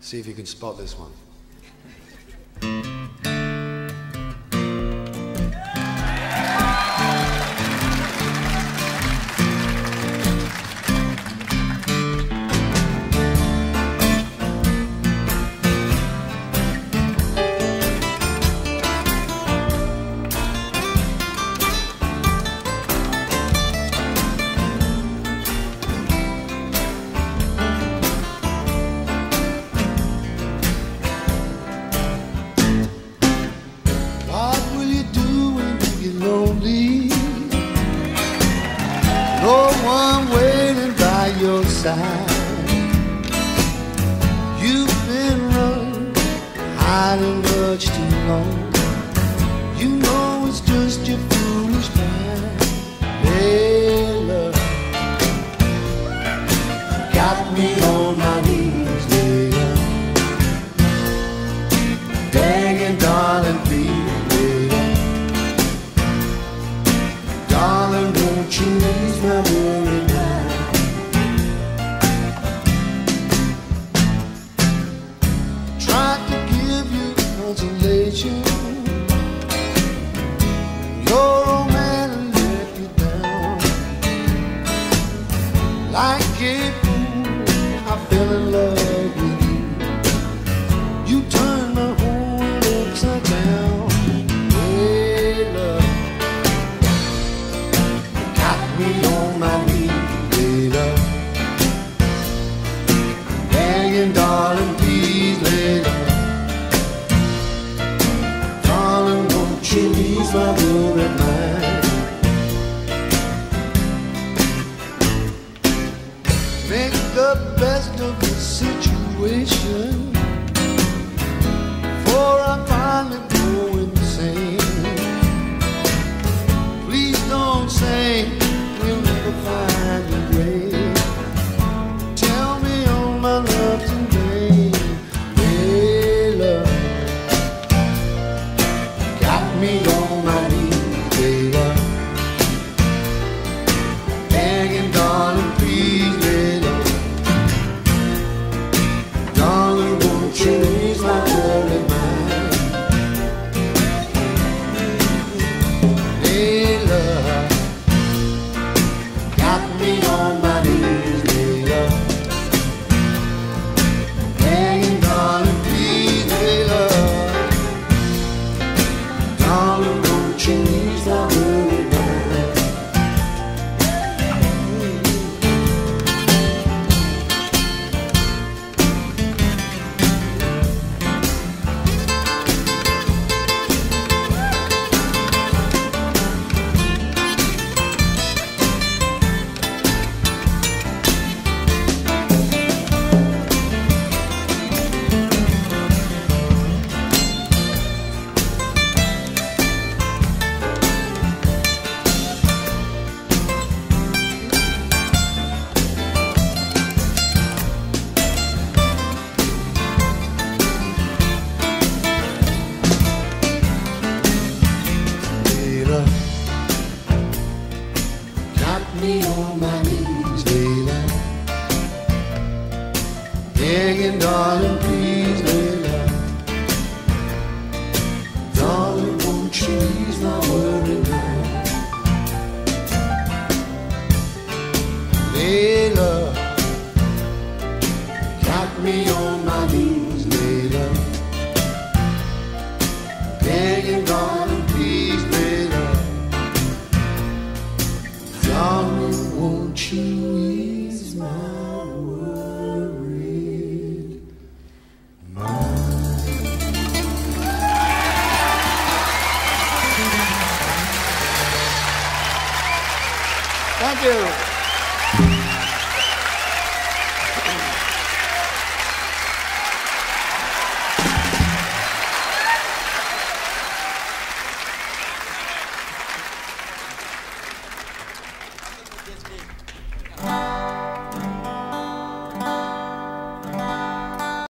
See if you can spot this one. I've been much too long. me on my knees, Layla. Begging, darling, please, Layla. Darling, won't you ease my worried mind? Make the best of the situation. my. Hey, love, got me on my Million dollar piece. Thank you.